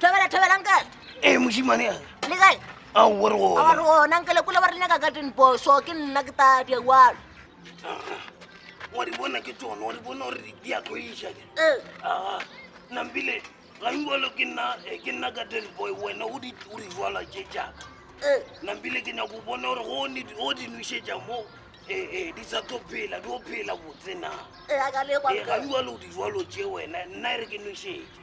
thobela thobela nkele e eh, mosimane a le kae aore ore ona nkele kole ba re nyaka ka dinboso ke nna ke tadia walo ah, wa di bona ke tsone wa di bona gore di a tloisa ke nnambile eh. ah, gaiwalo eh, ke nna ka dinboy wena o di jwala ke jaka nnambile ke nyako bona gore go di nosetsa mo ee di sa tlo phela di o phela botse na gaiwalo o di jwalo tse wena nna e re ke nosetse